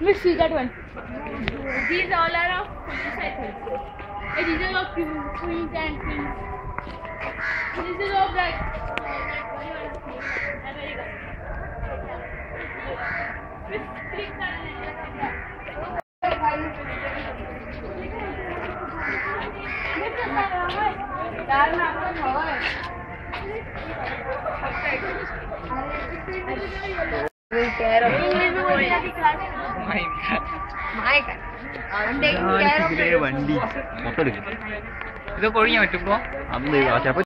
Let's see that one. These all are of police, I think. Uh, These are of queens, and queens. This is of like. America. ഇതൊക്കെ ഒഴിഞ്ഞ പറ്റുമ്പോ അന്ന് അപ്പൊ